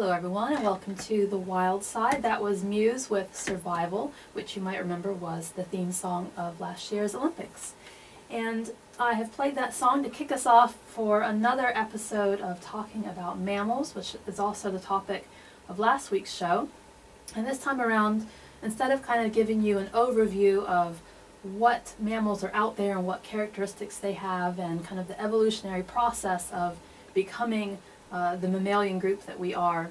Hello everyone and welcome to The Wild Side. That was Muse with Survival, which you might remember was the theme song of last year's Olympics. And I have played that song to kick us off for another episode of talking about mammals, which is also the topic of last week's show. And this time around, instead of kind of giving you an overview of what mammals are out there and what characteristics they have and kind of the evolutionary process of becoming uh, the mammalian group that we are,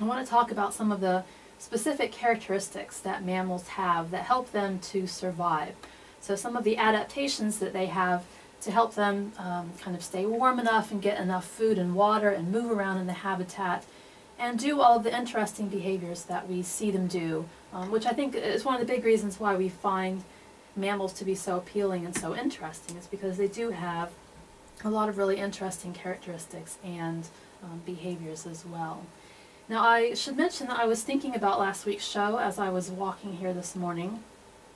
I want to talk about some of the specific characteristics that mammals have that help them to survive. So some of the adaptations that they have to help them um, kind of stay warm enough and get enough food and water and move around in the habitat and do all the interesting behaviors that we see them do, um, which I think is one of the big reasons why we find mammals to be so appealing and so interesting is because they do have a lot of really interesting characteristics and um, behaviors as well. Now I should mention that I was thinking about last week's show as I was walking here this morning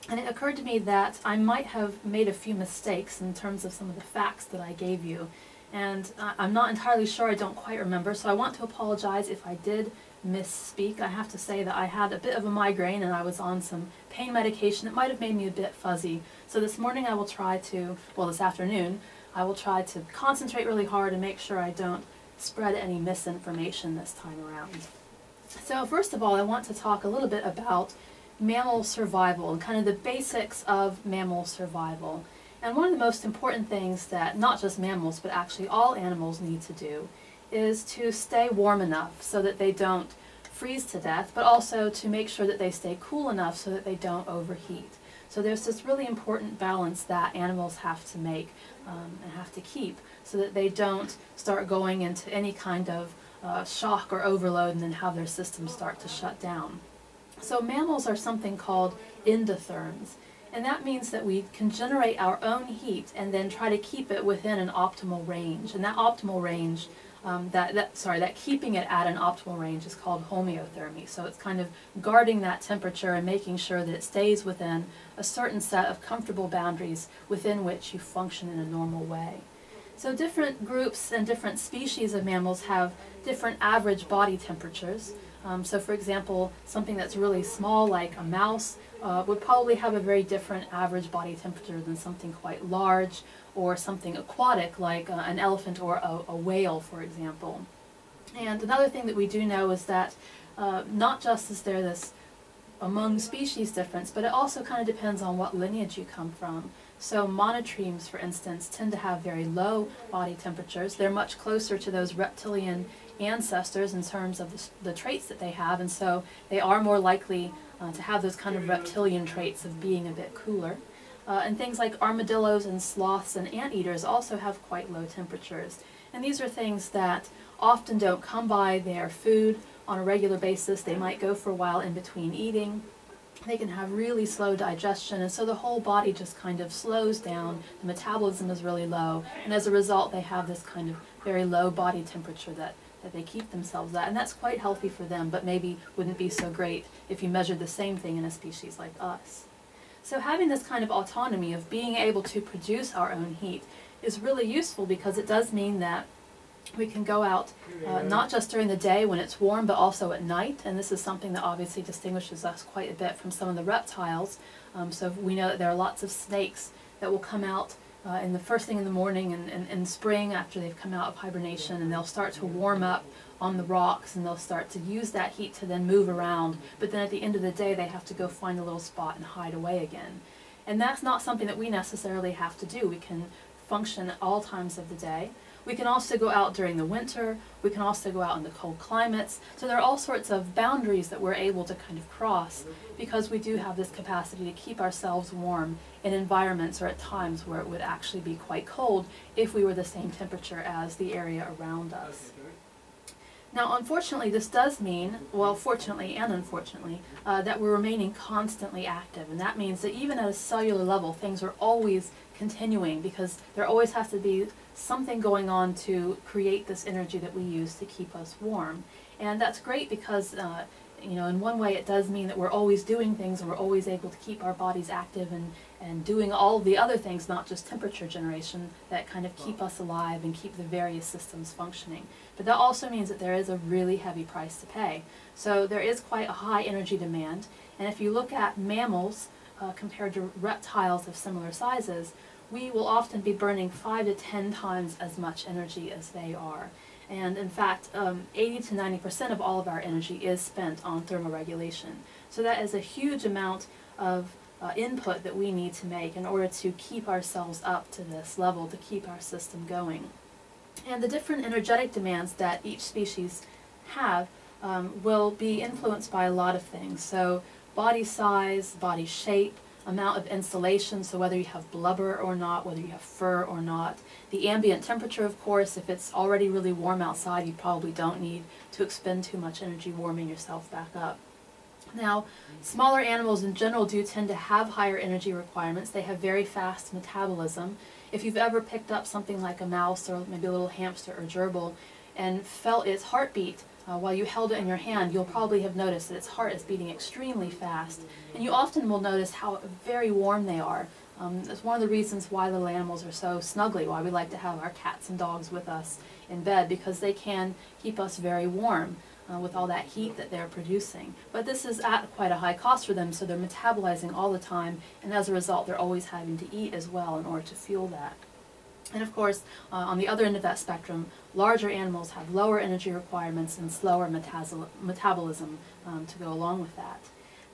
and it occurred to me that I might have made a few mistakes in terms of some of the facts that I gave you and I'm not entirely sure, I don't quite remember, so I want to apologize if I did misspeak. I have to say that I had a bit of a migraine and I was on some pain medication that might have made me a bit fuzzy. So this morning I will try to, well this afternoon, I will try to concentrate really hard and make sure I don't spread any misinformation this time around. So first of all I want to talk a little bit about mammal survival and kind of the basics of mammal survival. And one of the most important things that not just mammals but actually all animals need to do is to stay warm enough so that they don't freeze to death, but also to make sure that they stay cool enough so that they don't overheat. So there's this really important balance that animals have to make um, and have to keep so that they don't start going into any kind of uh, shock or overload and then have their systems start to shut down. So mammals are something called endotherms. And that means that we can generate our own heat and then try to keep it within an optimal range. And that optimal range um, that, that, sorry, that keeping it at an optimal range is called homeothermy. So it's kind of guarding that temperature and making sure that it stays within a certain set of comfortable boundaries within which you function in a normal way. So different groups and different species of mammals have different average body temperatures. Um, so for example, something that's really small like a mouse uh, would probably have a very different average body temperature than something quite large or something aquatic like uh, an elephant or a, a, whale, for example. And another thing that we do know is that uh, not just is there this among species difference, but it also kind of depends on what lineage you come from. So monotremes, for instance, tend to have very low body temperatures. They're much closer to those reptilian ancestors in terms of the, the traits that they have, and so they are more likely uh, to have those kind of reptilian traits of being a bit cooler. Uh, and things like armadillos and sloths and anteaters also have quite low temperatures. And these are things that often don't come by their food on a regular basis. They might go for a while in between eating. They can have really slow digestion, and so the whole body just kind of slows down. The metabolism is really low, and as a result, they have this kind of very low body temperature that that they keep themselves at, and that's quite healthy for them, but maybe wouldn't be so great if you measured the same thing in a species like us. So having this kind of autonomy of being able to produce our own heat is really useful because it does mean that we can go out uh, not just during the day when it's warm, but also at night, and this is something that obviously distinguishes us quite a bit from some of the reptiles. Um, so we know that there are lots of snakes that will come out uh, in the first thing in the morning and in, in spring after they've come out of hibernation. And they'll start to warm up on the rocks and they'll start to use that heat to then move around. But then at the end of the day they have to go find a little spot and hide away again. And that's not something that we necessarily have to do. We can function at all times of the day we can also go out during the winter, we can also go out in the cold climates, so there are all sorts of boundaries that we're able to kind of cross because we do have this capacity to keep ourselves warm in environments or at times where it would actually be quite cold if we were the same temperature as the area around us. Now, unfortunately, this does mean, well, fortunately and unfortunately, uh, that we're remaining constantly active. And that means that even at a cellular level, things are always continuing because there always has to be something going on to create this energy that we use to keep us warm. And that's great because, uh, you know, in one way it does mean that we're always doing things and we're always able to keep our bodies active and, and doing all the other things, not just temperature generation, that kind of keep us alive and keep the various systems functioning. But that also means that there is a really heavy price to pay. So there is quite a high energy demand, and if you look at mammals uh, compared to reptiles of similar sizes, we will often be burning five to ten times as much energy as they are. And in fact, um, 80 to 90% of all of our energy is spent on thermoregulation. So that is a huge amount of uh, input that we need to make in order to keep ourselves up to this level, to keep our system going. And the different energetic demands that each species have um, will be influenced by a lot of things. So body size, body shape, amount of insulation, so whether you have blubber or not, whether you have fur or not. The ambient temperature, of course, if it's already really warm outside, you probably don't need to expend too much energy warming yourself back up. Now, smaller animals in general do tend to have higher energy requirements. They have very fast metabolism. If you've ever picked up something like a mouse or maybe a little hamster or gerbil and felt its heartbeat, uh, while you held it in your hand, you'll probably have noticed that its heart is beating extremely fast. And you often will notice how very warm they are. Um, that's one of the reasons why little animals are so snuggly, why we like to have our cats and dogs with us in bed, because they can keep us very warm uh, with all that heat that they're producing. But this is at quite a high cost for them, so they're metabolizing all the time, and as a result, they're always having to eat as well in order to fuel that. And of course, uh, on the other end of that spectrum, larger animals have lower energy requirements and slower metabolism um, to go along with that.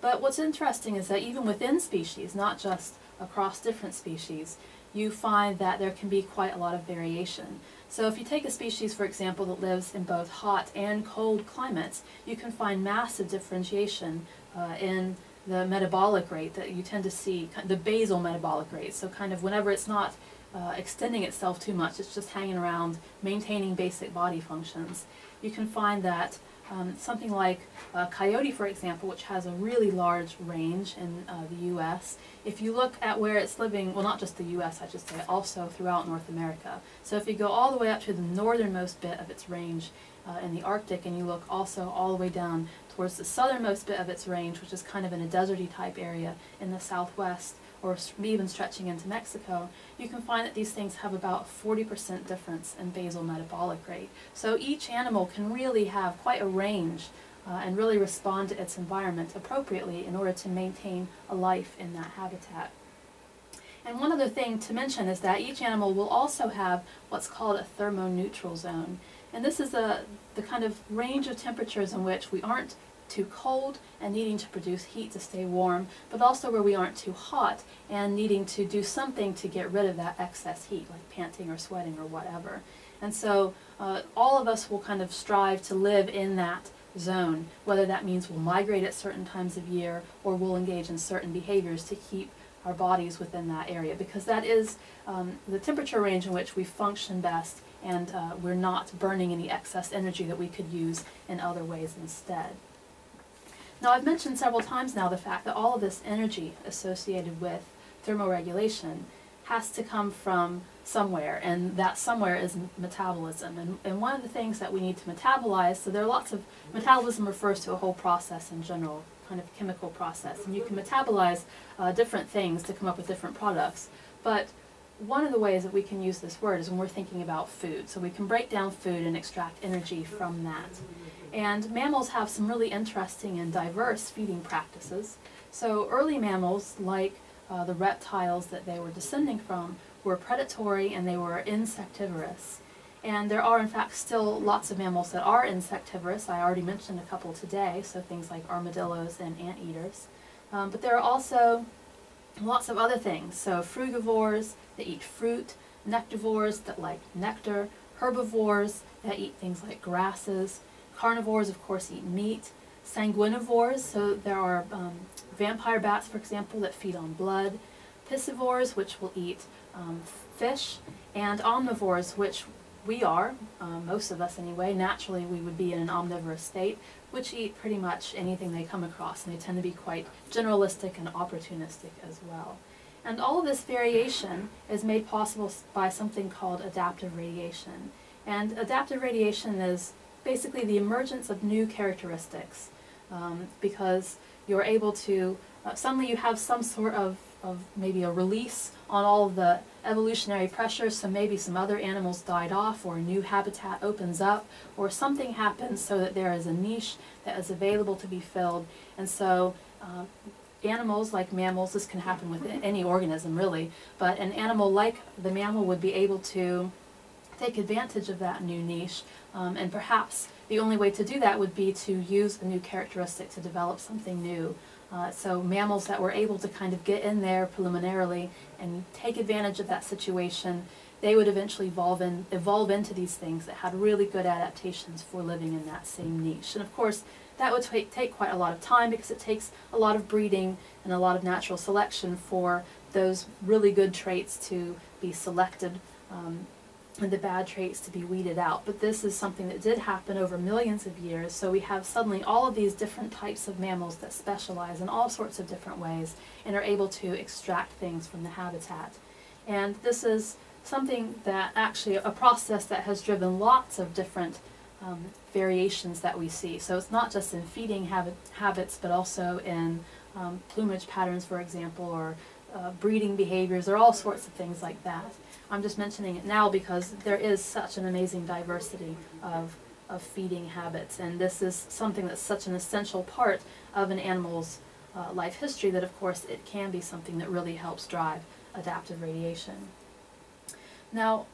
But what's interesting is that even within species, not just across different species, you find that there can be quite a lot of variation. So if you take a species, for example, that lives in both hot and cold climates, you can find massive differentiation uh, in the metabolic rate that you tend to see, the basal metabolic rate. So kind of whenever it's not uh, extending itself too much. It's just hanging around, maintaining basic body functions. You can find that um, something like a coyote, for example, which has a really large range in uh, the U.S., if you look at where it's living, well, not just the U.S., I should say, also throughout North America. So if you go all the way up to the northernmost bit of its range uh, in the Arctic, and you look also all the way down towards the southernmost bit of its range, which is kind of in a deserty type area in the southwest, or even stretching into Mexico, you can find that these things have about 40% difference in basal metabolic rate. So each animal can really have quite a range uh, and really respond to its environment appropriately in order to maintain a life in that habitat. And one other thing to mention is that each animal will also have what's called a thermoneutral zone. And this is a, the kind of range of temperatures in which we aren't too cold and needing to produce heat to stay warm, but also where we aren't too hot and needing to do something to get rid of that excess heat, like panting or sweating or whatever. And so uh, all of us will kind of strive to live in that zone, whether that means we'll migrate at certain times of year or we'll engage in certain behaviors to keep our bodies within that area, because that is um, the temperature range in which we function best and uh, we're not burning any excess energy that we could use in other ways instead. Now I've mentioned several times now the fact that all of this energy associated with thermoregulation has to come from somewhere, and that somewhere is metabolism. And, and one of the things that we need to metabolize, so there are lots of, metabolism refers to a whole process in general, kind of chemical process, and you can metabolize uh, different things to come up with different products. But one of the ways that we can use this word is when we're thinking about food. So we can break down food and extract energy from that. And mammals have some really interesting and diverse feeding practices. So early mammals, like uh, the reptiles that they were descending from, were predatory and they were insectivorous. And there are, in fact, still lots of mammals that are insectivorous. I already mentioned a couple today, so things like armadillos and anteaters. Um, but there are also lots of other things. So frugivores that eat fruit, nectivores that like nectar, herbivores that eat things like grasses, Carnivores, of course, eat meat. Sanguinivores, so there are um, vampire bats, for example, that feed on blood. Piscivores, which will eat um, fish. And omnivores, which we are, um, most of us anyway, naturally we would be in an omnivorous state, which eat pretty much anything they come across, and they tend to be quite generalistic and opportunistic as well. And all of this variation is made possible by something called adaptive radiation. And adaptive radiation is basically the emergence of new characteristics um, because you're able to, uh, suddenly you have some sort of of maybe a release on all of the evolutionary pressure, so maybe some other animals died off or a new habitat opens up or something happens so that there is a niche that is available to be filled. And so uh, animals like mammals, this can happen with any organism really, but an animal like the mammal would be able to take advantage of that new niche um, and perhaps the only way to do that would be to use a new characteristic to develop something new. Uh, so mammals that were able to kind of get in there preliminarily and take advantage of that situation, they would eventually evolve, in, evolve into these things that had really good adaptations for living in that same niche. And of course, that would take, take quite a lot of time because it takes a lot of breeding and a lot of natural selection for those really good traits to be selected um, and the bad traits to be weeded out. But this is something that did happen over millions of years, so we have suddenly all of these different types of mammals that specialize in all sorts of different ways and are able to extract things from the habitat. And this is something that actually, a process that has driven lots of different um, variations that we see. So it's not just in feeding habit, habits, but also in um, plumage patterns, for example, or uh, breeding behaviors, or all sorts of things like that. I'm just mentioning it now because there is such an amazing diversity of, of feeding habits, and this is something that's such an essential part of an animal's uh, life history that, of course, it can be something that really helps drive adaptive radiation. Now,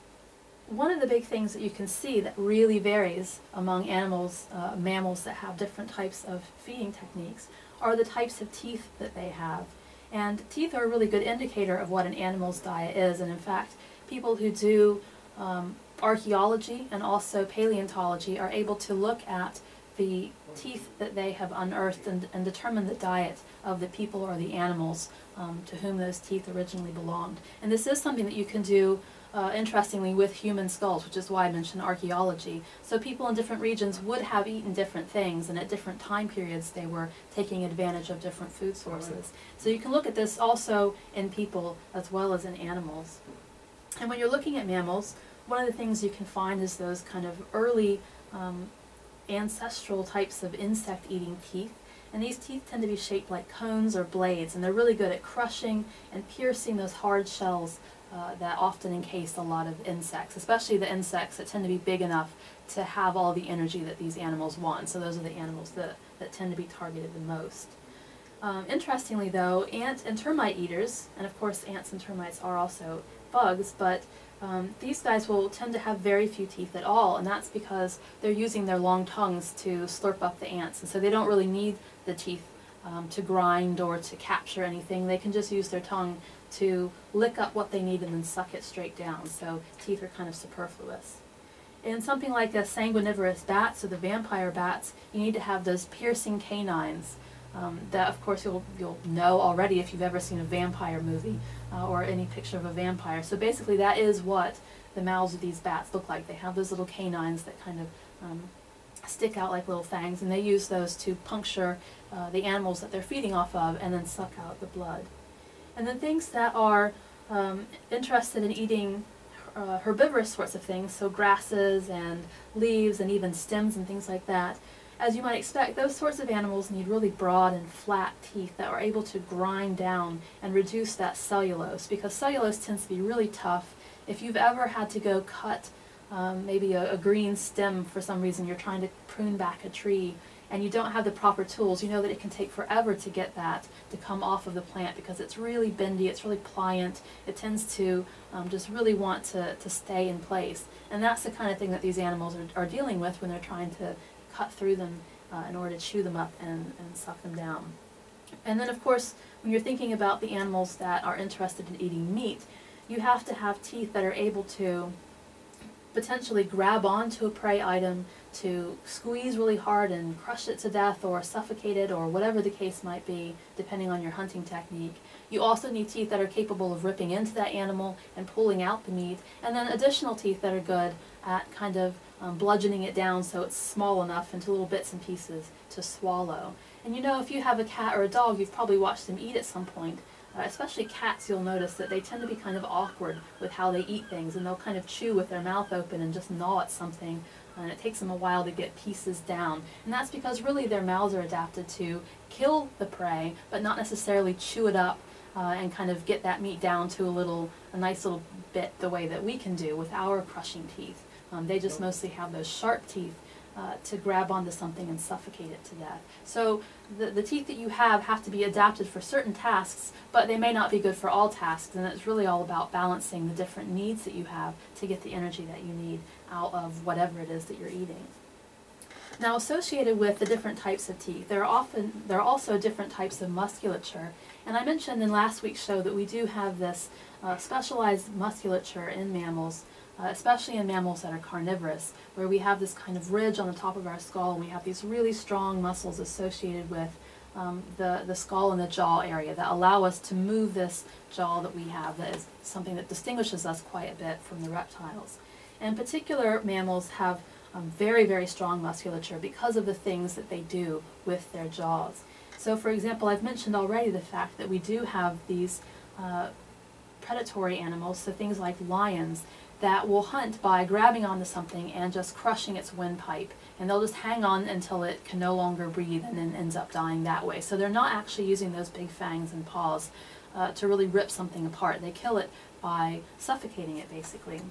one of the big things that you can see that really varies among animals, uh, mammals that have different types of feeding techniques, are the types of teeth that they have. And teeth are a really good indicator of what an animal's diet is, and in fact, people who do um, archaeology and also paleontology are able to look at the teeth that they have unearthed and, and determine the diet of the people or the animals um, to whom those teeth originally belonged. And this is something that you can do uh, interestingly with human skulls, which is why I mentioned archaeology. So people in different regions would have eaten different things, and at different time periods they were taking advantage of different food sources. So you can look at this also in people as well as in animals. And when you're looking at mammals, one of the things you can find is those kind of early um, ancestral types of insect-eating teeth. And these teeth tend to be shaped like cones or blades, and they're really good at crushing and piercing those hard shells uh, that often encase a lot of insects, especially the insects that tend to be big enough to have all the energy that these animals want. So those are the animals that, that tend to be targeted the most. Um, interestingly though, ant and termite eaters, and of course ants and termites are also bugs, but um, these guys will tend to have very few teeth at all, and that's because they're using their long tongues to slurp up the ants, and so they don't really need the teeth um, to grind or to capture anything. They can just use their tongue to lick up what they need and then suck it straight down, so teeth are kind of superfluous. In something like a sanguinivorous bat, so the vampire bats, you need to have those piercing canines um, that of course you'll, you'll know already if you've ever seen a vampire movie uh, or any picture of a vampire. So basically that is what the mouths of these bats look like. They have those little canines that kind of um, stick out like little fangs and they use those to puncture uh, the animals that they're feeding off of and then suck out the blood. And then things that are um, interested in eating uh, herbivorous sorts of things, so grasses and leaves and even stems and things like that, as you might expect, those sorts of animals need really broad and flat teeth that are able to grind down and reduce that cellulose because cellulose tends to be really tough. If you've ever had to go cut um, maybe a, a green stem for some reason, you're trying to prune back a tree and you don't have the proper tools, you know that it can take forever to get that to come off of the plant because it's really bendy, it's really pliant, it tends to um, just really want to, to stay in place. And that's the kind of thing that these animals are, are dealing with when they're trying to cut through them uh, in order to chew them up and, and suck them down. And then of course, when you're thinking about the animals that are interested in eating meat, you have to have teeth that are able to potentially grab onto a prey item, to squeeze really hard and crush it to death or suffocate it or whatever the case might be, depending on your hunting technique. You also need teeth that are capable of ripping into that animal and pulling out the meat, and then additional teeth that are good at kind of um, bludgeoning it down so it's small enough into little bits and pieces to swallow. And you know, if you have a cat or a dog, you've probably watched them eat at some point. Uh, especially cats, you'll notice that they tend to be kind of awkward with how they eat things, and they'll kind of chew with their mouth open and just gnaw at something, and it takes them a while to get pieces down. And that's because really their mouths are adapted to kill the prey, but not necessarily chew it up uh, and kind of get that meat down to a little, a nice little bit the way that we can do with our crushing teeth. Um, they just mostly have those sharp teeth uh, to grab onto something and suffocate it to death. So the, the teeth that you have have to be adapted for certain tasks, but they may not be good for all tasks, and it's really all about balancing the different needs that you have to get the energy that you need out of whatever it is that you're eating. Now associated with the different types of teeth, there are often there are also different types of musculature. And I mentioned in last week's show that we do have this uh, specialized musculature in mammals, uh, especially in mammals that are carnivorous, where we have this kind of ridge on the top of our skull and we have these really strong muscles associated with um, the, the skull and the jaw area that allow us to move this jaw that we have that is something that distinguishes us quite a bit from the reptiles. And particular mammals have um, very, very strong musculature because of the things that they do with their jaws. So for example, I've mentioned already the fact that we do have these uh, predatory animals, so things like lions, that will hunt by grabbing onto something and just crushing its windpipe. And they'll just hang on until it can no longer breathe and then ends up dying that way. So they're not actually using those big fangs and paws uh, to really rip something apart. They kill it by suffocating it basically.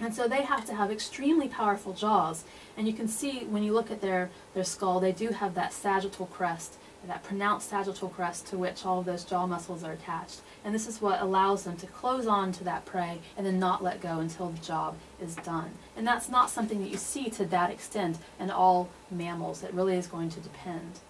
And so they have to have extremely powerful jaws. And you can see when you look at their, their skull, they do have that sagittal crest, that pronounced sagittal crest to which all of those jaw muscles are attached. And this is what allows them to close on to that prey and then not let go until the job is done. And that's not something that you see to that extent in all mammals. It really is going to depend.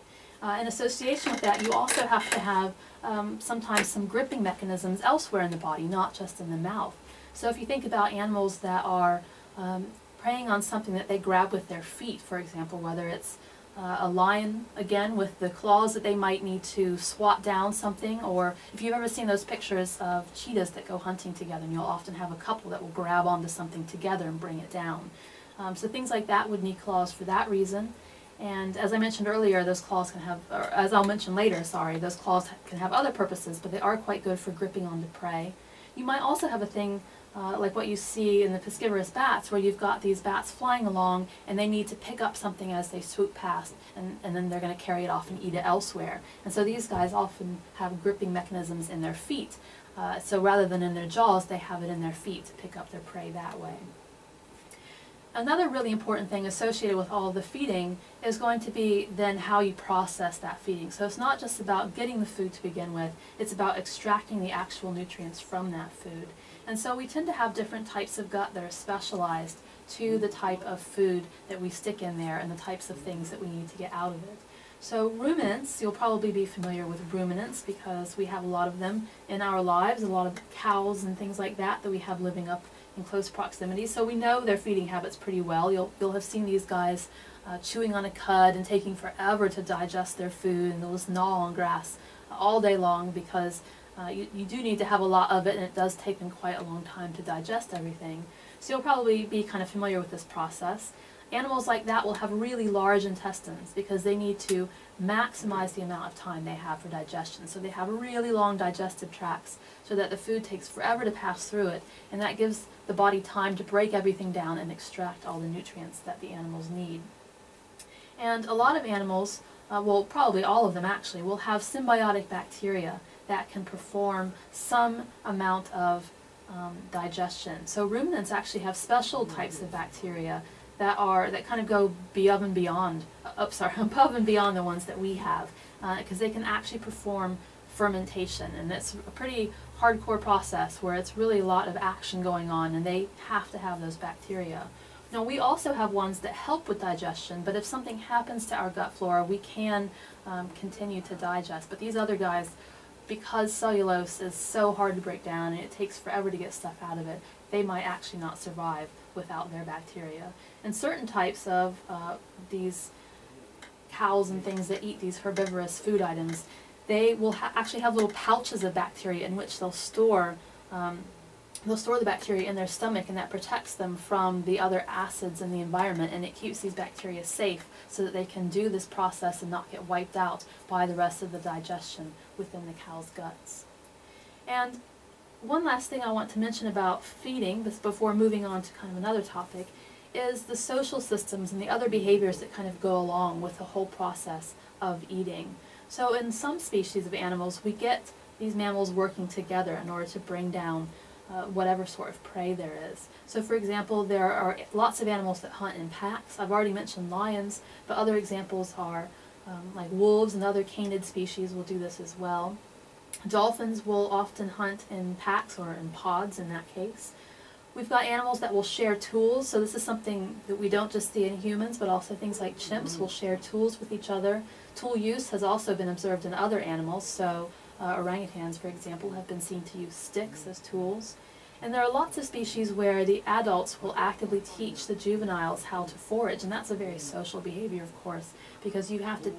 Uh, in association with that, you also have to have um, sometimes some gripping mechanisms elsewhere in the body, not just in the mouth. So if you think about animals that are um, preying on something that they grab with their feet, for example, whether it's uh, a lion, again, with the claws that they might need to swat down something, or if you've ever seen those pictures of cheetahs that go hunting together, and you'll often have a couple that will grab onto something together and bring it down. Um, so things like that would need claws for that reason. And as I mentioned earlier, those claws can have, or as I'll mention later, sorry, those claws can have other purposes, but they are quite good for gripping onto prey. You might also have a thing uh, like what you see in the piscivorous bats, where you've got these bats flying along and they need to pick up something as they swoop past, and, and then they're going to carry it off and eat it elsewhere. And so these guys often have gripping mechanisms in their feet. Uh, so rather than in their jaws, they have it in their feet to pick up their prey that way. Another really important thing associated with all the feeding is going to be then how you process that feeding. So it's not just about getting the food to begin with, it's about extracting the actual nutrients from that food. And so we tend to have different types of gut that are specialized to the type of food that we stick in there and the types of things that we need to get out of it. So ruminants, you'll probably be familiar with ruminants because we have a lot of them in our lives, a lot of cows and things like that that we have living up in close proximity. So we know their feeding habits pretty well. You'll, you'll have seen these guys uh, chewing on a cud and taking forever to digest their food and they'll just gnaw on grass all day long because uh, you, you do need to have a lot of it, and it does take them quite a long time to digest everything. So you'll probably be kind of familiar with this process. Animals like that will have really large intestines because they need to maximize the amount of time they have for digestion. So they have really long digestive tracts so that the food takes forever to pass through it, and that gives the body time to break everything down and extract all the nutrients that the animals need. And a lot of animals, uh, well probably all of them actually, will have symbiotic bacteria that can perform some amount of um, digestion. So ruminants actually have special types of bacteria that are that kind of go above and beyond, uh, sorry, above and beyond the ones that we have, because uh, they can actually perform fermentation, and it's a pretty hardcore process where it's really a lot of action going on, and they have to have those bacteria. Now we also have ones that help with digestion, but if something happens to our gut flora, we can um, continue to digest. But these other guys because cellulose is so hard to break down and it takes forever to get stuff out of it, they might actually not survive without their bacteria. And certain types of uh, these cows and things that eat these herbivorous food items, they will ha actually have little pouches of bacteria in which they'll store um, they'll store the bacteria in their stomach and that protects them from the other acids in the environment and it keeps these bacteria safe so that they can do this process and not get wiped out by the rest of the digestion within the cow's guts. And one last thing I want to mention about feeding this before moving on to kind of another topic is the social systems and the other behaviors that kind of go along with the whole process of eating. So in some species of animals we get these mammals working together in order to bring down uh, whatever sort of prey there is. So for example, there are lots of animals that hunt in packs. I've already mentioned lions, but other examples are um, like wolves and other canid species will do this as well. Dolphins will often hunt in packs or in pods in that case. We've got animals that will share tools, so this is something that we don't just see in humans, but also things like chimps will share tools with each other. Tool use has also been observed in other animals, so uh, orangutans, for example, have been seen to use sticks as tools. And there are lots of species where the adults will actively teach the juveniles how to forage, and that's a very social behavior, of course, because you have to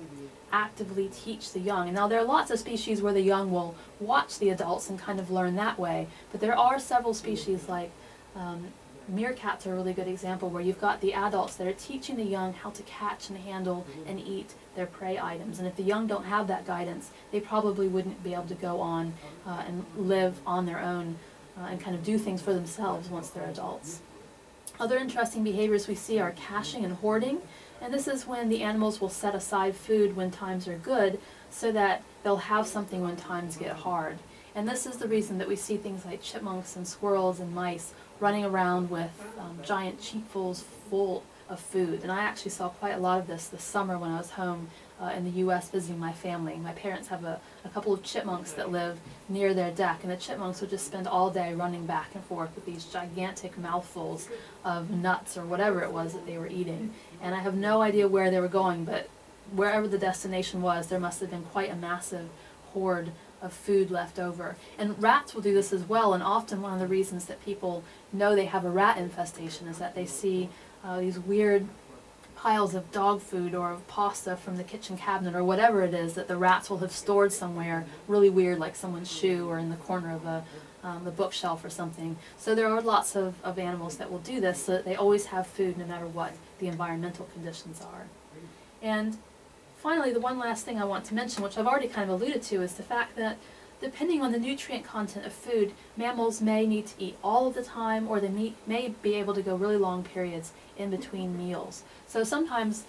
actively teach the young. And now there are lots of species where the young will watch the adults and kind of learn that way, but there are several species like um, meerkats are a really good example where you've got the adults that are teaching the young how to catch and handle and eat their prey items. And if the young don't have that guidance, they probably wouldn't be able to go on uh, and live on their own uh, and kind of do things for themselves once they're adults. Other interesting behaviors we see are caching and hoarding. And this is when the animals will set aside food when times are good so that they'll have something when times get hard. And this is the reason that we see things like chipmunks and squirrels and mice running around with um, giant cheekfuls full of food. And I actually saw quite a lot of this this summer when I was home uh, in the U.S. visiting my family. My parents have a, a couple of chipmunks that live near their deck, and the chipmunks would just spend all day running back and forth with these gigantic mouthfuls of nuts or whatever it was that they were eating. And I have no idea where they were going, but wherever the destination was, there must have been quite a massive hoard of food left over. And rats will do this as well, and often one of the reasons that people know they have a rat infestation is that they see uh, these weird piles of dog food or of pasta from the kitchen cabinet or whatever it is that the rats will have stored somewhere really weird like someone's shoe or in the corner of a um, the bookshelf or something. So there are lots of, of animals that will do this so that they always have food no matter what the environmental conditions are. And finally, the one last thing I want to mention, which I've already kind of alluded to, is the fact that depending on the nutrient content of food, mammals may need to eat all of the time or they may, may be able to go really long periods in between meals. So sometimes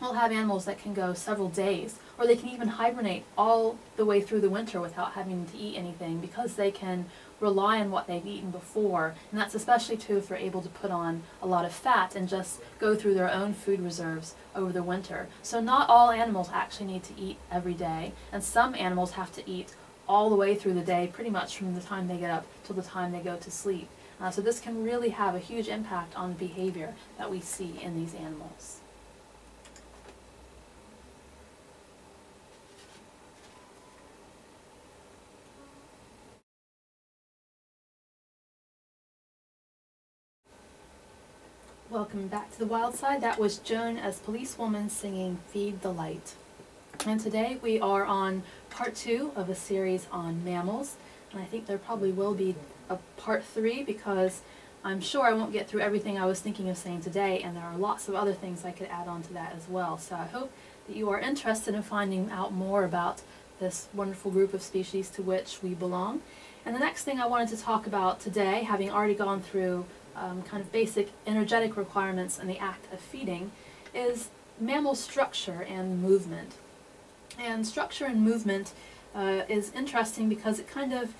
we'll have animals that can go several days or they can even hibernate all the way through the winter without having to eat anything because they can rely on what they've eaten before. And that's especially true if they're able to put on a lot of fat and just go through their own food reserves over the winter. So not all animals actually need to eat every day, and some animals have to eat all the way through the day, pretty much from the time they get up till the time they go to sleep. Uh, so this can really have a huge impact on behavior that we see in these animals. Welcome back to the Wild Side. That was Joan as Police Woman singing Feed the Light. And today we are on part two of a series on mammals. And I think there probably will be a part three because I'm sure I won't get through everything I was thinking of saying today and there are lots of other things I could add on to that as well. So I hope that you are interested in finding out more about this wonderful group of species to which we belong. And the next thing I wanted to talk about today, having already gone through um, kind of basic energetic requirements in the act of feeding, is mammal structure and movement. And structure and movement uh, is interesting because it kind of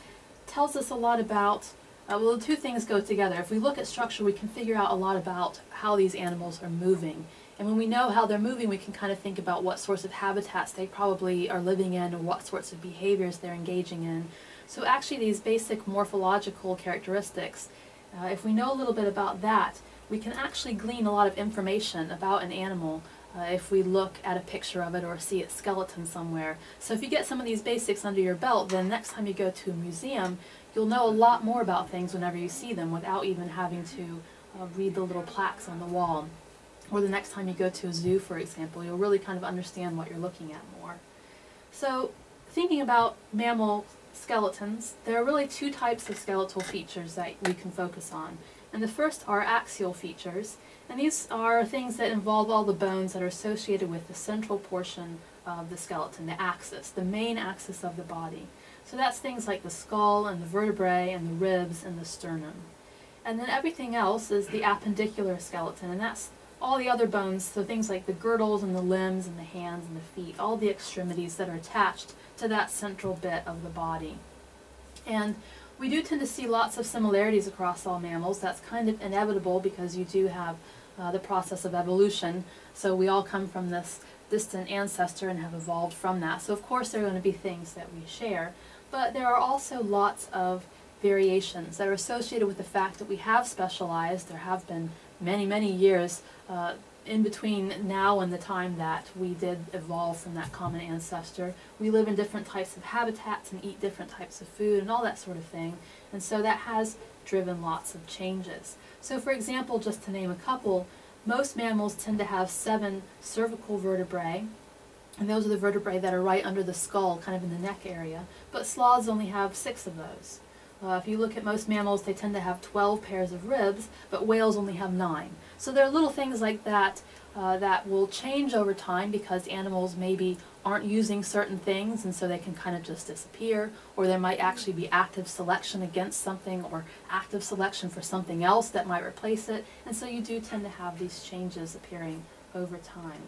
tells us a lot about, uh, well, the two things go together. If we look at structure, we can figure out a lot about how these animals are moving. And when we know how they're moving, we can kind of think about what sorts of habitats they probably are living in or what sorts of behaviors they're engaging in. So actually these basic morphological characteristics uh, if we know a little bit about that, we can actually glean a lot of information about an animal uh, if we look at a picture of it or see its skeleton somewhere. So if you get some of these basics under your belt, then next time you go to a museum, you'll know a lot more about things whenever you see them without even having to uh, read the little plaques on the wall. Or the next time you go to a zoo, for example, you'll really kind of understand what you're looking at more. So thinking about mammal skeletons, there are really two types of skeletal features that we can focus on. And the first are axial features, and these are things that involve all the bones that are associated with the central portion of the skeleton, the axis, the main axis of the body. So that's things like the skull and the vertebrae and the ribs and the sternum. And then everything else is the appendicular skeleton, and that's all the other bones, so things like the girdles and the limbs and the hands and the feet, all the extremities that are attached to that central bit of the body. And we do tend to see lots of similarities across all mammals. That's kind of inevitable because you do have uh, the process of evolution. So we all come from this distant ancestor and have evolved from that. So of course there are going to be things that we share. But there are also lots of variations that are associated with the fact that we have specialized. There have been many, many years uh, in between now and the time that we did evolve from that common ancestor. We live in different types of habitats and eat different types of food and all that sort of thing. And so that has driven lots of changes. So for example, just to name a couple, most mammals tend to have seven cervical vertebrae, and those are the vertebrae that are right under the skull, kind of in the neck area, but sloths only have six of those. Uh, if you look at most mammals, they tend to have 12 pairs of ribs, but whales only have nine. So there are little things like that uh, that will change over time because animals maybe aren't using certain things and so they can kind of just disappear or there might actually be active selection against something or active selection for something else that might replace it and so you do tend to have these changes appearing over time.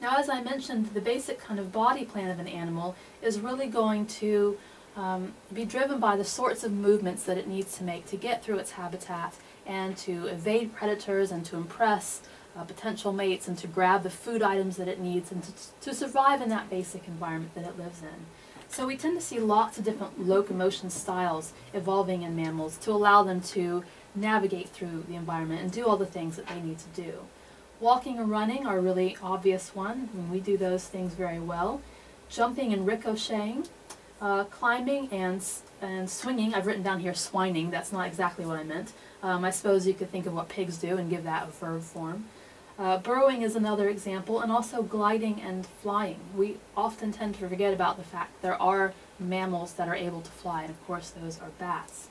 Now as I mentioned the basic kind of body plan of an animal is really going to um, be driven by the sorts of movements that it needs to make to get through its habitat and to evade predators and to impress uh, potential mates and to grab the food items that it needs and to, to survive in that basic environment that it lives in. So we tend to see lots of different locomotion styles evolving in mammals to allow them to navigate through the environment and do all the things that they need to do. Walking and running are a really obvious one, and we do those things very well. Jumping and ricocheting, uh, climbing and, and swinging, I've written down here swining, that's not exactly what I meant. Um, I suppose you could think of what pigs do and give that a verb form. Uh, burrowing is another example, and also gliding and flying. We often tend to forget about the fact there are mammals that are able to fly, and of course those are bats.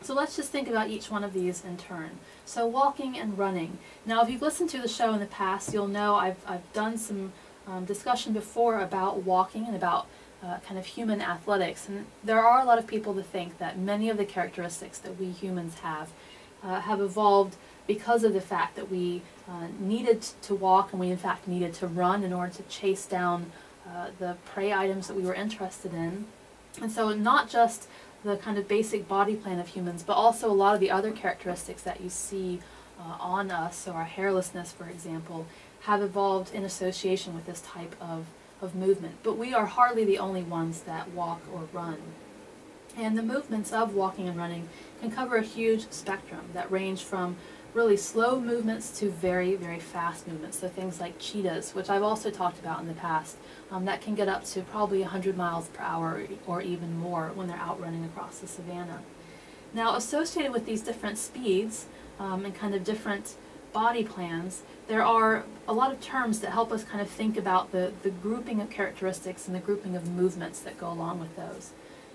So let's just think about each one of these in turn. So walking and running. Now if you've listened to the show in the past, you'll know I've, I've done some um, discussion before about walking and about uh, kind of human athletics. And there are a lot of people that think that many of the characteristics that we humans have uh, have evolved because of the fact that we uh, needed to walk and we in fact needed to run in order to chase down uh, the prey items that we were interested in. And so not just the kind of basic body plan of humans, but also a lot of the other characteristics that you see uh, on us, so our hairlessness, for example, have evolved in association with this type of, of movement. But we are hardly the only ones that walk or run. And the movements of walking and running can cover a huge spectrum that range from really slow movements to very, very fast movements. So things like cheetahs, which I've also talked about in the past, um, that can get up to probably 100 miles per hour or even more when they're out running across the savannah. Now associated with these different speeds um, and kind of different body plans, there are a lot of terms that help us kind of think about the, the grouping of characteristics and the grouping of movements that go along with those.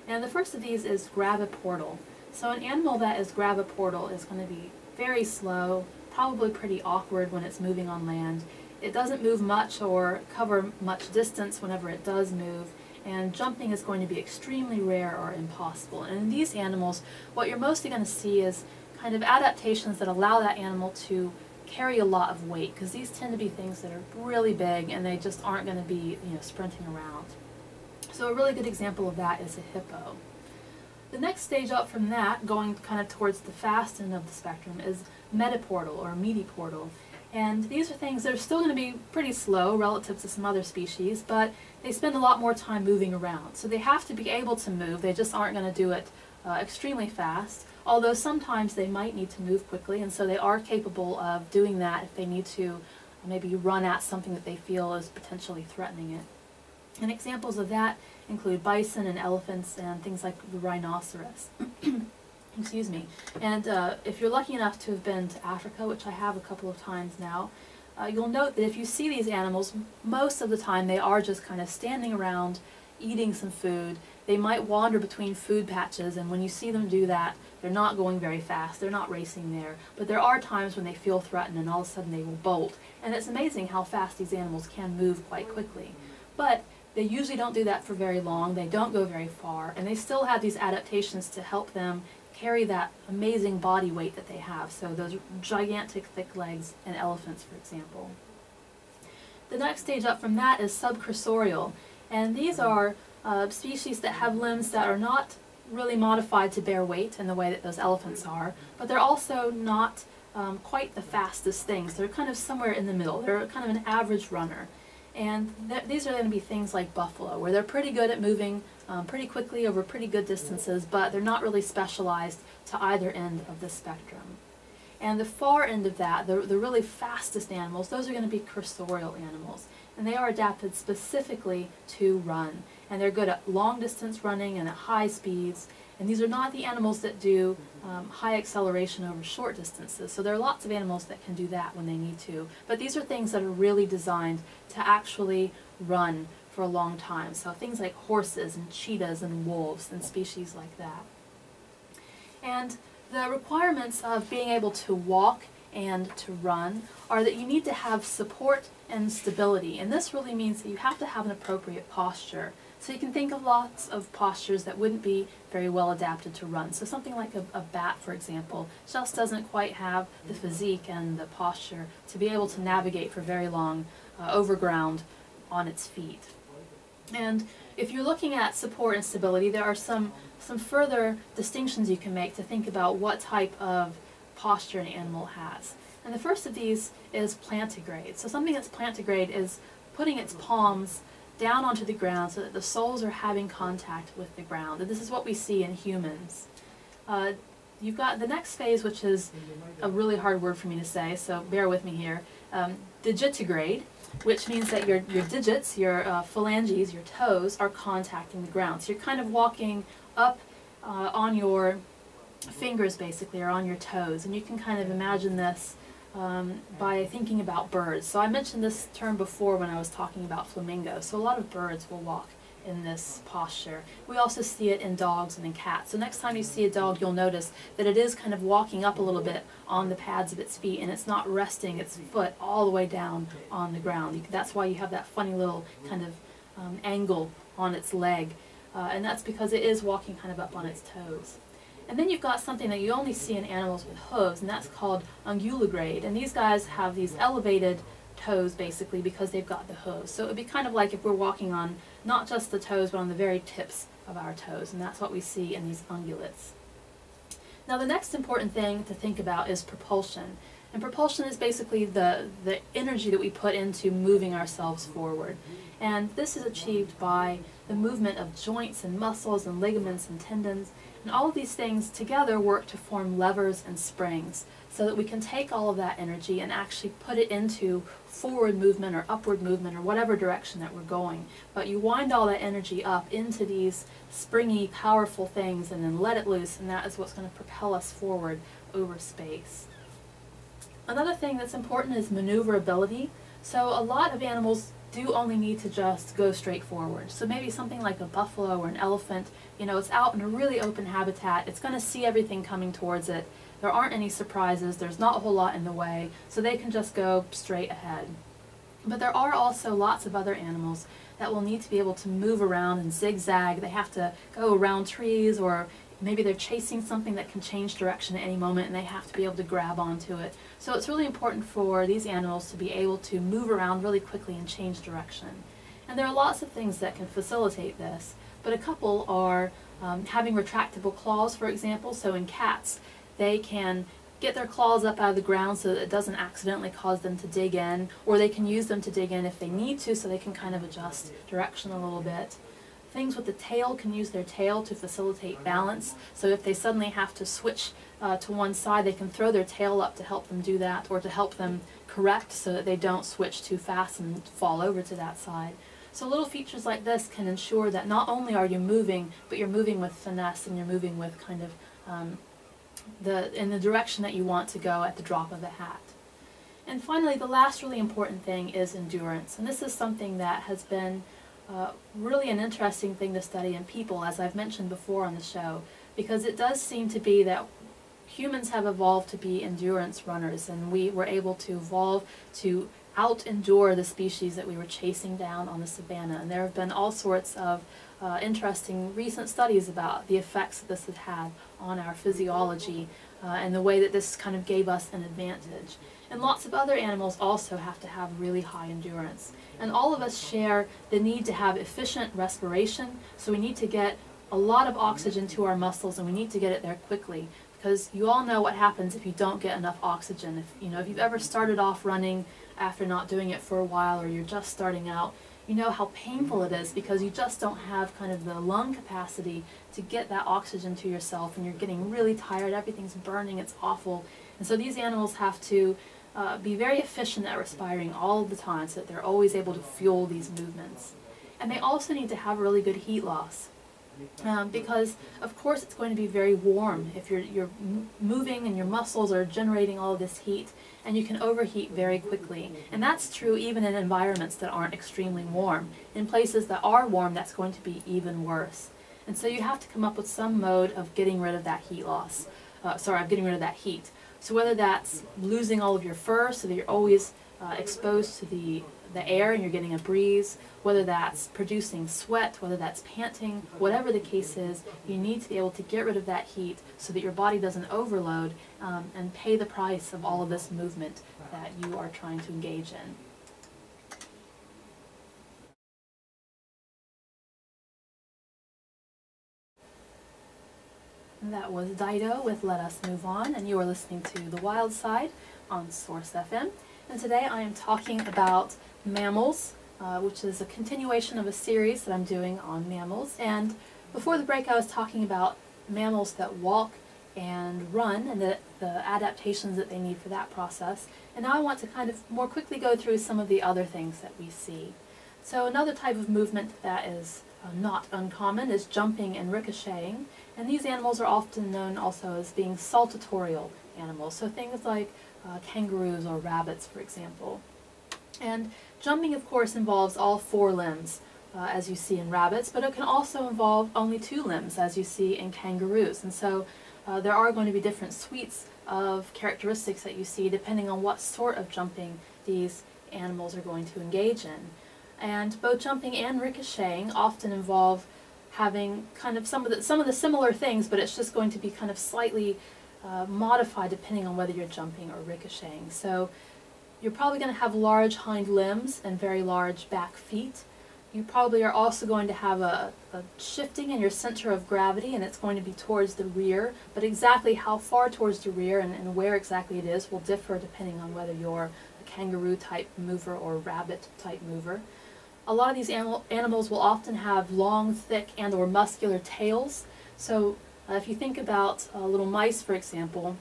And the first of these is graviportal. So an animal that is graviportal is going to be very slow, probably pretty awkward when it's moving on land. It doesn't move much or cover much distance whenever it does move, and jumping is going to be extremely rare or impossible. And in these animals, what you're mostly going to see is kind of adaptations that allow that animal to carry a lot of weight, because these tend to be things that are really big and they just aren't going to be you know, sprinting around. So a really good example of that is a hippo. The next stage up from that, going kind of towards the fast end of the spectrum, is metaportal or mediportal. And these are things that are still going to be pretty slow relative to some other species, but they spend a lot more time moving around. So they have to be able to move, they just aren't going to do it uh, extremely fast, although sometimes they might need to move quickly, and so they are capable of doing that if they need to maybe run at something that they feel is potentially threatening it. And examples of that include bison and elephants and things like the rhinoceros. Excuse me. And uh, if you're lucky enough to have been to Africa, which I have a couple of times now, uh, you'll note that if you see these animals, most of the time they are just kind of standing around eating some food. They might wander between food patches, and when you see them do that, they're not going very fast, they're not racing there, but there are times when they feel threatened and all of a sudden they will bolt. And it's amazing how fast these animals can move quite quickly. But they usually don't do that for very long, they don't go very far, and they still have these adaptations to help them carry that amazing body weight that they have. So those gigantic thick legs in elephants, for example. The next stage up from that is subcursorial. And these are uh, species that have limbs that are not really modified to bear weight in the way that those elephants are, but they're also not um, quite the fastest things. They're kind of somewhere in the middle. They're kind of an average runner. And th these are going to be things like buffalo, where they're pretty good at moving um, pretty quickly over pretty good distances, but they're not really specialized to either end of the spectrum. And the far end of that, the, the really fastest animals, those are going to be cursorial animals. And they are adapted specifically to run. And they're good at long distance running and at high speeds. And these are not the animals that do um, high acceleration over short distances. So there are lots of animals that can do that when they need to. But these are things that are really designed to actually run for a long time. So things like horses and cheetahs and wolves and species like that. And the requirements of being able to walk and to run are that you need to have support and stability. And this really means that you have to have an appropriate posture. So you can think of lots of postures that wouldn't be very well adapted to run. So something like a, a, bat, for example, just doesn't quite have the physique and the posture to be able to navigate for very long uh, over ground on its feet. And if you're looking at support and stability, there are some, some further distinctions you can make to think about what type of posture an animal has. And the first of these is plantigrade. So something that's plantigrade is putting its palms down onto the ground so that the soles are having contact with the ground. And this is what we see in humans. Uh, you've got the next phase, which is a really hard word for me to say, so bear with me here. Um, digitigrade, which means that your, your digits, your uh, phalanges, your toes, are contacting the ground. So you're kind of walking up uh, on your fingers, basically, or on your toes. And you can kind of imagine this um, by thinking about birds. So I mentioned this term before when I was talking about flamingos. So a lot of birds will walk in this posture. We also see it in dogs and in cats. So next time you see a dog, you'll notice that it is kind of walking up a little bit on the pads of its feet, and it's not resting its foot all the way down on the ground. That's why you have that funny little kind of um, angle on its leg, uh, and that's because it is walking kind of up on its toes. And then you've got something that you only see in animals with hooves, and that's called unguligrade. And these guys have these elevated toes, basically, because they've got the hooves. So it would be kind of like if we're walking on not just the toes, but on the very tips of our toes, and that's what we see in these ungulates. Now the next important thing to think about is propulsion. And propulsion is basically the, the energy that we put into moving ourselves forward. And this is achieved by the movement of joints and muscles and ligaments and tendons and all of these things together work to form levers and springs so that we can take all of that energy and actually put it into forward movement or upward movement or whatever direction that we're going. But you wind all that energy up into these springy, powerful things and then let it loose and that is what's going to propel us forward over space. Another thing that's important is maneuverability. So a lot of animals do only need to just go straight forward. So maybe something like a buffalo or an elephant, you know, it's out in a really open habitat, it's going to see everything coming towards it. There aren't any surprises, there's not a whole lot in the way, so they can just go straight ahead. But there are also lots of other animals that will need to be able to move around and zigzag. They have to go around trees or maybe they're chasing something that can change direction at any moment and they have to be able to grab onto it. So it's really important for these animals to be able to move around really quickly and change direction. And there are lots of things that can facilitate this, but a couple are um, having retractable claws, for example. So in cats, they can get their claws up out of the ground so that it doesn't accidentally cause them to dig in, or they can use them to dig in if they need to so they can kind of adjust direction a little bit. Things with the tail can use their tail to facilitate balance. So if they suddenly have to switch uh, to one side, they can throw their tail up to help them do that or to help them correct so that they don't switch too fast and fall over to that side. So little features like this can ensure that not only are you moving, but you're moving with finesse and you're moving with kind of um, the in the direction that you want to go at the drop of a hat. And finally, the last really important thing is endurance. And this is something that has been uh, really an interesting thing to study in people, as I've mentioned before on the show, because it does seem to be that humans have evolved to be endurance runners, and we were able to evolve to out endure the species that we were chasing down on the savannah. And there have been all sorts of uh, interesting recent studies about the effects that this has had on our physiology uh, and the way that this kind of gave us an advantage. And lots of other animals also have to have really high endurance. And all of us share the need to have efficient respiration, so we need to get a lot of oxygen to our muscles and we need to get it there quickly because you all know what happens if you don't get enough oxygen. If you know if you've ever started off running after not doing it for a while or you're just starting out, you know how painful it is because you just don't have kind of the lung capacity to get that oxygen to yourself and you're getting really tired, everything's burning, it's awful. And so these animals have to uh, be very efficient at respiring all the time so that they're always able to fuel these movements. And they also need to have really good heat loss. Um, because of course it's going to be very warm if you're, you're moving and your muscles are generating all this heat and you can overheat very quickly. And that's true even in environments that aren't extremely warm. In places that are warm, that's going to be even worse. And so you have to come up with some mode of getting rid of that heat loss. Uh, sorry, of getting rid of that heat. So whether that's losing all of your fur so that you're always uh, exposed to the, the air and you're getting a breeze, whether that's producing sweat, whether that's panting, whatever the case is, you need to be able to get rid of that heat so that your body doesn't overload um, and pay the price of all of this movement that you are trying to engage in. That was Dido with Let Us Move On, and you are listening to The Wild Side on Source FM. And today I am talking about mammals uh, which is a continuation of a series that I'm doing on mammals. And before the break I was talking about mammals that walk and run and the, the adaptations that they need for that process. And now I want to kind of more quickly go through some of the other things that we see. So another type of movement that is uh, not uncommon is jumping and ricocheting. And these animals are often known also as being saltatorial animals. So things like uh, kangaroos or rabbits, for example. And jumping, of course, involves all four limbs, uh, as you see in rabbits, but it can also involve only two limbs, as you see in kangaroos. And so uh, there are going to be different suites of characteristics that you see depending on what sort of jumping these animals are going to engage in. And both jumping and ricocheting often involve having kind of some of the some of the similar things, but it's just going to be kind of slightly uh, modified depending on whether you're jumping or ricocheting. So you're probably going to have large hind limbs and very large back feet. You probably are also going to have a, a, shifting in your center of gravity and it's going to be towards the rear, but exactly how far towards the rear and, and where exactly it is will differ depending on whether you're a kangaroo type mover or rabbit type mover. A lot of these animal, animals will often have long, thick, and or muscular tails. So uh, if you think about uh, little mice, for example,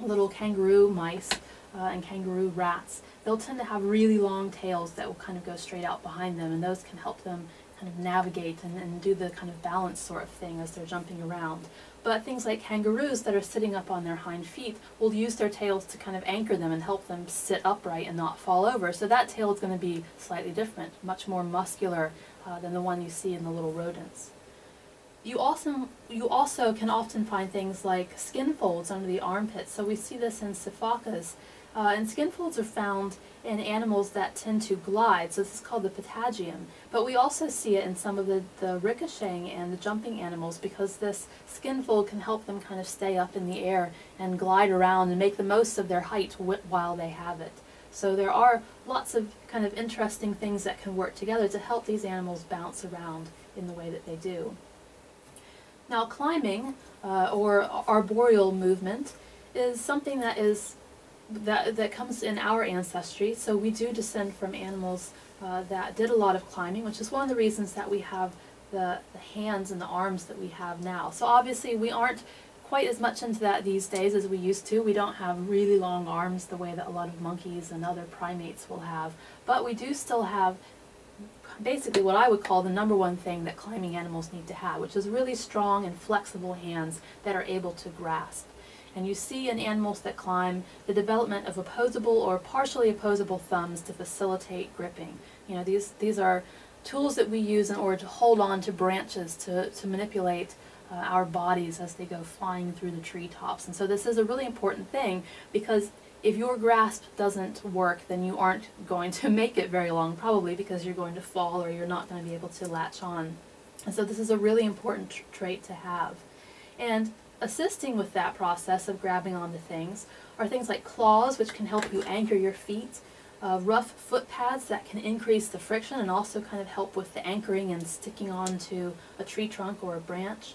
little kangaroo mice, uh, and kangaroo rats, they'll tend to have really long tails that will kind of go straight out behind them, and those can help them kind of navigate and, and do the kind of balance sort of thing as they're jumping around. But things like kangaroos that are sitting up on their hind feet will use their tails to kind of anchor them and help them sit upright and not fall over. So that tail is going to be slightly different, much more muscular uh, than the one you see in the little rodents. You also, you also can often find things like skin folds under the armpits. So we see this in sifakas uh, and skin folds are found in animals that tend to glide, so this is called the patagium. But we also see it in some of the, the ricocheting and the jumping animals because this skin fold can help them kind of stay up in the air and glide around and make the most of their height while they have it. So there are lots of kind of interesting things that can work together to help these animals bounce around in the way that they do. Now climbing, uh, or arboreal movement, is something that is that, that comes in our ancestry. So we do descend from animals uh, that did a lot of climbing, which is one of the reasons that we have the, the hands and the arms that we have now. So obviously we aren't quite as much into that these days as we used to. We don't have really long arms the way that a lot of monkeys and other primates will have. But we do still have basically what I would call the number one thing that climbing animals need to have, which is really strong and flexible hands that are able to grasp. And you see in animals that climb the development of opposable or partially opposable thumbs to facilitate gripping. You know, these, these are tools that we use in order to hold on to branches to, to manipulate uh, our bodies as they go flying through the treetops. And so this is a really important thing because if your grasp doesn't work, then you aren't going to make it very long, probably because you're going to fall or you're not going to be able to latch on. And so this is a really important tr trait to have. And assisting with that process of grabbing onto things are things like claws, which can help you anchor your feet, uh, rough foot pads that can increase the friction and also kind of help with the anchoring and sticking onto a tree trunk or a branch.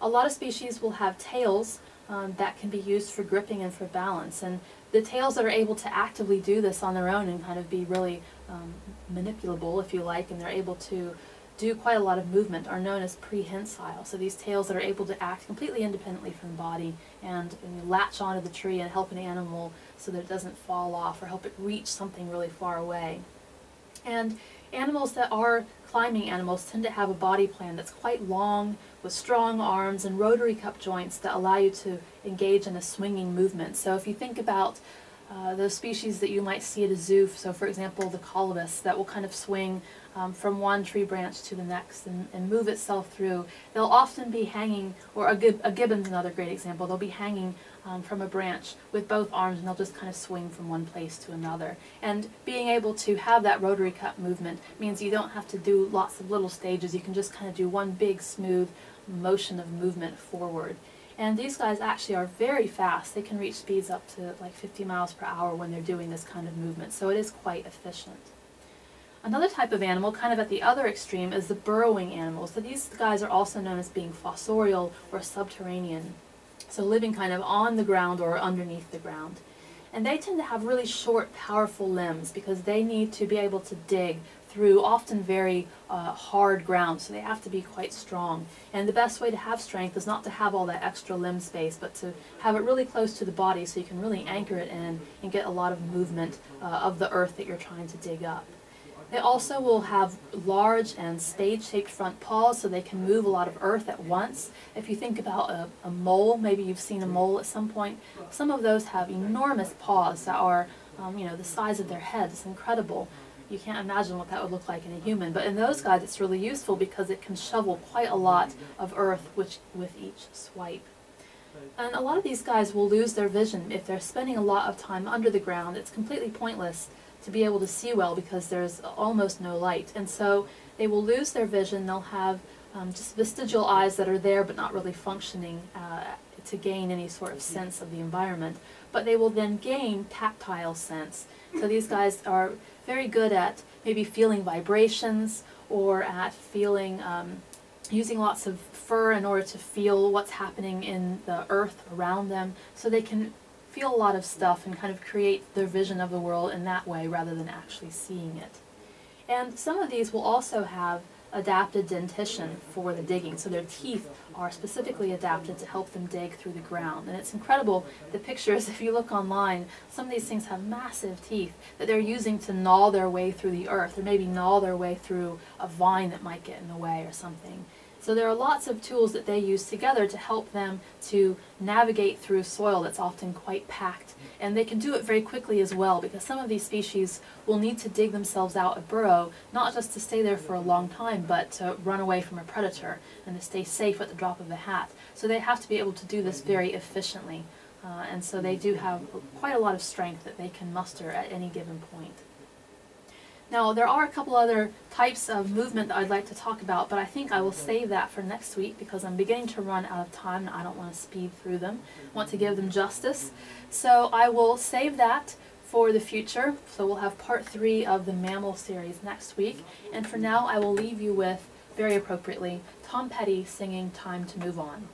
A lot of species will have tails um, that can be used for gripping and for balance. And the tails that are able to actively do this on their own and kind of be really um, manipulable, if you like, and they're able to do quite a lot of movement are known as prehensile. So these tails that are able to act completely independently from the body and, latch onto the tree and help an animal so that it doesn't fall off or help it reach something really far away. And animals that are climbing animals tend to have a body plan that's quite long with strong arms and rotary cup joints that allow you to engage in a swinging movement. So if you think about uh, those species that you might see at a zoo, so for example the colobus that will kind of swing um, from one tree branch to the next and, and, move itself through. They'll often be hanging, or a, gib a gibbon's another great example, they'll be hanging um, from a branch with both arms and they'll just kind of swing from one place to another. And being able to have that rotary cut movement means you don't have to do lots of little stages, you can just kind of do one big smooth motion of movement forward. And these guys actually are very fast. They can reach speeds up to like 50 miles per hour when they're doing this kind of movement, so it is quite efficient. Another type of animal, kind of at the other extreme, is the burrowing animals. So these guys are also known as being fossorial or subterranean, so living kind of on the ground or underneath the ground. And they tend to have really short, powerful limbs because they need to be able to dig through often very uh, hard ground, so they have to be quite strong. And the best way to have strength is not to have all that extra limb space, but to have it really close to the body so you can really anchor it in and get a lot of movement uh, of the earth that you're trying to dig up. They also will have large and spade-shaped front paws so they can move a lot of earth at once. If you think about a, a, mole, maybe you've seen a mole at some point, some of those have enormous paws that are, um, you know, the size of their head. It's incredible. You can't imagine what that would look like in a human, but in those guys it's really useful because it can shovel quite a lot of earth which, with each swipe. And a lot of these guys will lose their vision if they're spending a lot of time under the ground. It's completely pointless to be able to see well because there's almost no light. And so they will lose their vision. They'll have um, just vestigial eyes that are there but not really functioning uh, to gain any sort of sense of the environment. But they will then gain tactile sense. So these guys are very good at maybe feeling vibrations or at feeling, um, using lots of fur in order to feel what's happening in the earth around them so they can feel a lot of stuff and kind of create their vision of the world in that way rather than actually seeing it. And some of these will also have adapted dentition for the digging, so their teeth are specifically adapted to help them dig through the ground. And it's incredible, the pictures, if you look online, some of these things have massive teeth that they're using to gnaw their way through the earth, or maybe gnaw their way through a vine that might get in the way or something. So there are lots of tools that they use together to help them to navigate through soil that's often quite packed. And they can do it very quickly as well because some of these species will need to dig themselves out a burrow, not just to stay there for a long time, but to run away from a predator and to stay safe at the drop of a hat. So they have to be able to do this very efficiently. Uh, and so they do have quite a lot of strength that they can muster at any given point. Now, there are a couple other types of movement that I'd like to talk about, but I think I will save that for next week because I'm beginning to run out of time and I don't want to speed through them. I want to give them justice. So I will save that for the future. So we'll have part three of the mammal series next week. And for now, I will leave you with, very appropriately, Tom Petty singing Time to Move On.